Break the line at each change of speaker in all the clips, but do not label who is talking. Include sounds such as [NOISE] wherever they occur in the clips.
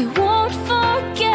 I won't forget.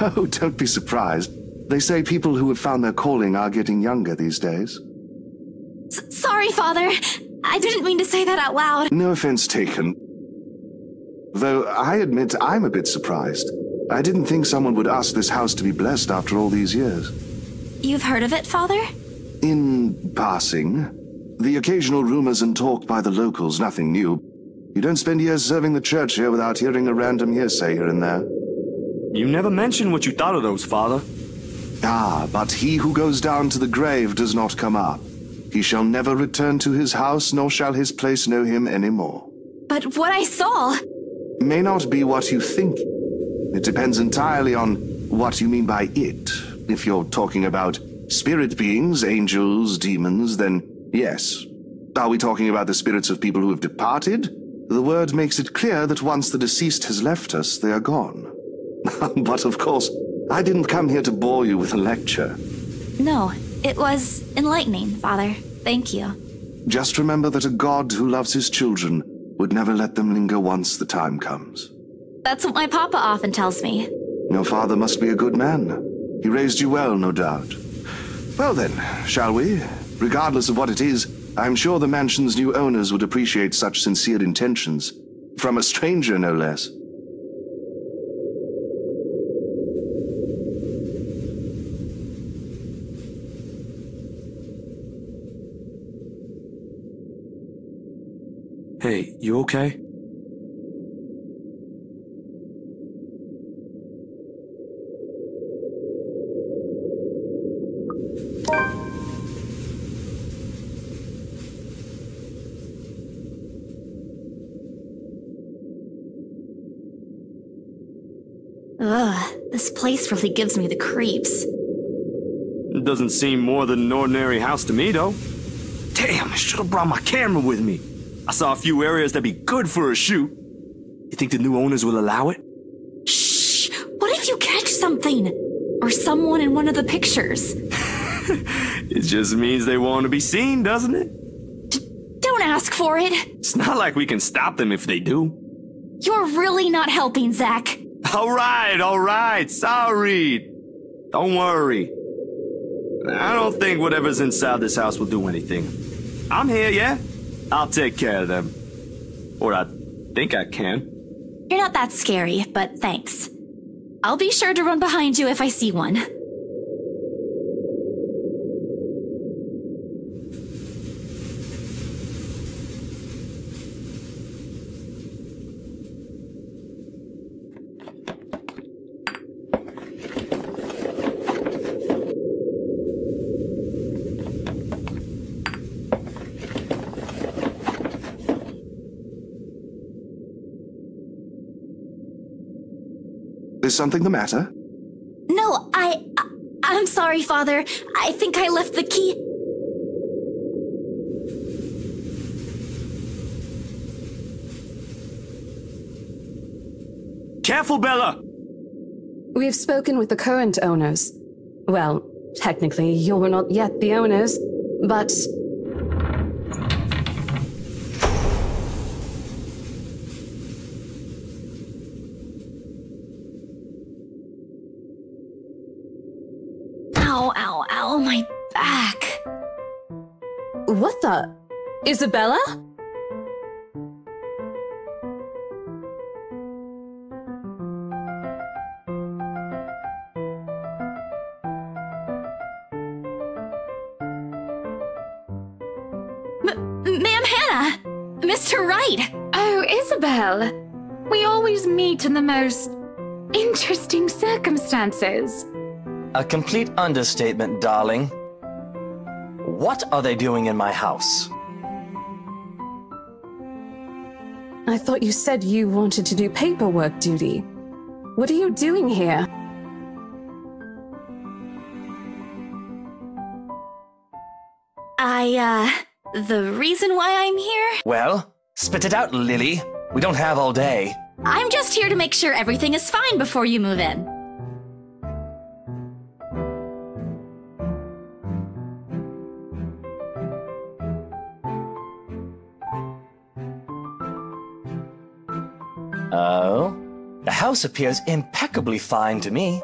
[LAUGHS] Oh, don't be surprised. They say people who have found their calling are getting younger these days.
S sorry, Father. I didn't mean to say that out loud.
No offense taken. Though I admit I'm a bit surprised. I didn't think someone would ask this house to be blessed after all these years.
You've heard of it, Father?
In passing. The occasional rumors and talk by the locals, nothing new. You don't spend years serving the church here without hearing a random hearsay here and there.
You never mentioned what you thought of those, Father.
Ah, but he who goes down to the grave does not come up. He shall never return to his house, nor shall his place know him any more.
But what I saw...
May not be what you think. It depends entirely on what you mean by it. If you're talking about spirit beings, angels, demons, then yes. Are we talking about the spirits of people who have departed? The word makes it clear that once the deceased has left us, they are gone. [LAUGHS] but of course, I didn't come here to bore you with a lecture.
No, it was enlightening, Father. Thank you.
Just remember that a God who loves his children would never let them linger once the time comes.
That's what my papa often tells me.
Your father must be a good man. He raised you well, no doubt. Well then, shall we? Regardless of what it is, I'm sure the mansion's new owners would appreciate such sincere intentions. From a stranger, no less.
Hey, you okay?
Ugh, this place really gives me the creeps.
It doesn't seem more than an ordinary house to me, though. Damn, I should have brought my camera with me. I saw a few areas that'd be good for a shoot. You think the new owners will allow it?
Shh! What if you catch something? Or someone in one of the pictures? [LAUGHS]
it just means they want to be seen, doesn't it?
D don't ask for it.
It's not like we can stop them if they do.
You're really not helping, Zach.
All right, all right. Sorry. Don't worry. I don't think whatever's inside this house will do anything. I'm here, yeah? I'll take care of them. Or I think I can.
You're not that scary, but thanks. I'll be sure to run behind you if I see one.
Is something the matter?
No, I, I... I'm sorry, Father. I think I left the key...
Careful, Bella!
We've spoken with the current owners. Well, technically, you're not yet the owners, but
Ow, ow, ow, my back.
what the? Isabella?
Ma'am Hannah! Mr. Wright!
Oh, Isabel. We always meet in the most interesting circumstances.
A complete understatement, darling. What are they doing in my house?
I thought you said you wanted to do paperwork duty. What are you doing here?
I, uh, the reason why I'm here?
Well, spit it out, Lily. We don't have all day.
I'm just here to make sure everything is fine before you move in.
house appears impeccably fine to me.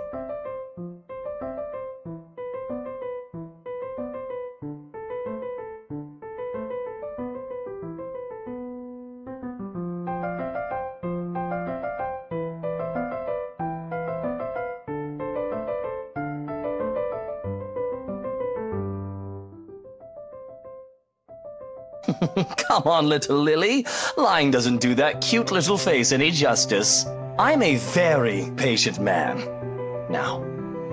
[LAUGHS] Come on, little Lily. Lying doesn't do that cute little face any justice. I'm a very patient man. Now,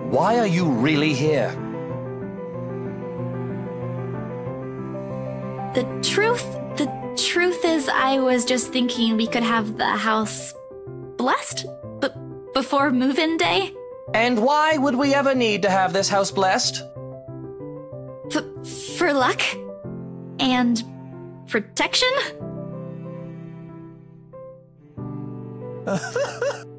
why are you really here?
The truth, the truth is, I was just thinking we could have the house blessed b- before move in day.
And why would we ever need to have this house blessed?
F- for luck and protection? [LAUGHS]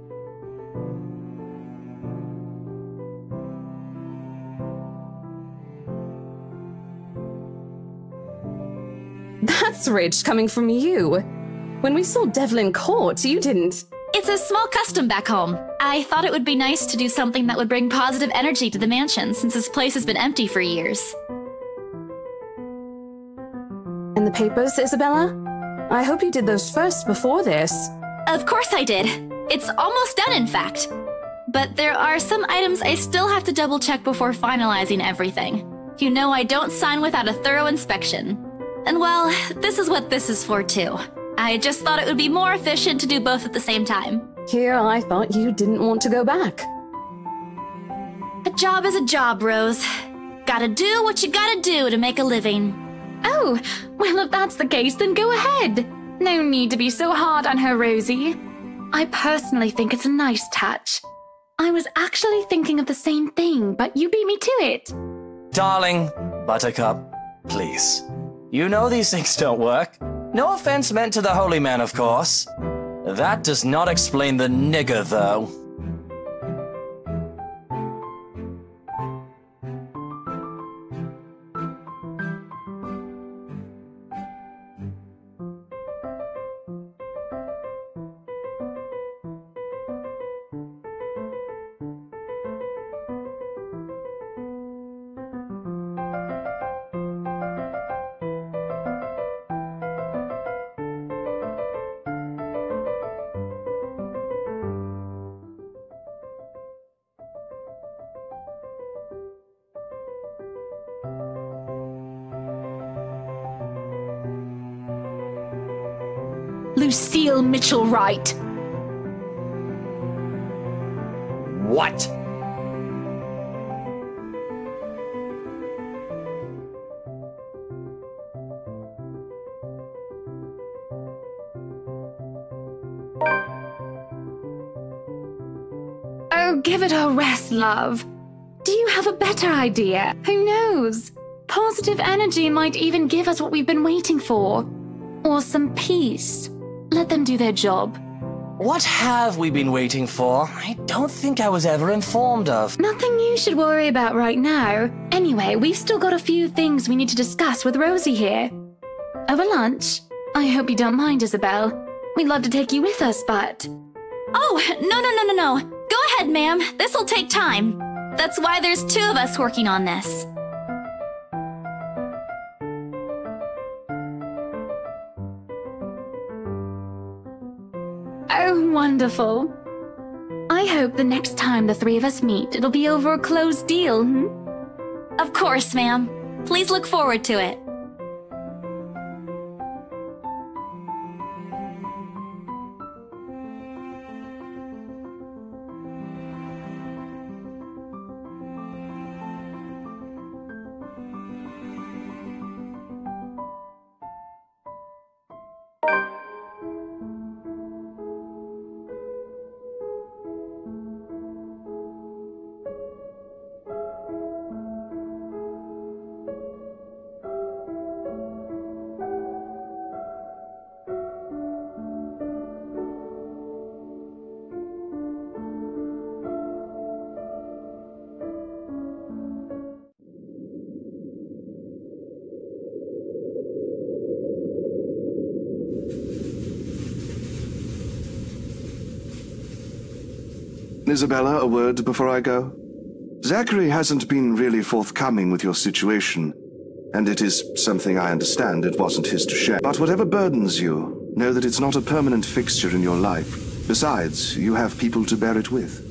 That's rich coming from you. When we saw Devlin Court, you didn't.
It's a small custom back home. I thought it would be nice to do something that would bring positive energy to the mansion since this place has been empty for years.
And the papers, Isabella? I hope you did those first before this.
Of course I did. It's almost done, in fact. But there are some items I still have to double check before finalizing everything. You know I don't sign without a thorough inspection. And well, this is what this is for too. I just thought it would be more efficient to do both at the same time.
Here, I thought you didn't want to go back.
A job is a job, Rose. Gotta do what you gotta do to make a living.
Oh, well, if that's the case, then go ahead. No need to be so hard on her, Rosie. I personally think it's a nice touch. I was actually thinking of the same thing, but you beat me to it.
Darling, Buttercup, please. You know these things don't work. No offense meant to the holy man, of course. That does not explain the nigger, though.
Lucille Mitchell Wright.
What?
Oh, give it a rest, love. Do you have a better idea? Who knows? Positive energy might even give us what we've been waiting for. Or some peace. Let them do their job.
What have we been waiting for? I don't think I was ever informed of.
Nothing you should worry about right now. Anyway, we've still got a few things we need to discuss with Rosie here. Over lunch? I hope you don't mind, Isabel. We'd love to take you with us, but.
Oh, no, no, no, no, no. Go ahead, ma'am. This'll take time. That's why there's two of us working on this.
Wonderful. I hope the next time the three of us meet, it'll be over a closed deal, hmm?
Of course, ma'am. Please look forward to it.
Isabella, a word before I go? Zachary hasn't been really forthcoming with your situation, and it is something I understand it wasn't his to share. But whatever burdens you, know that it's not a permanent fixture in your life. Besides, you have people to bear it with.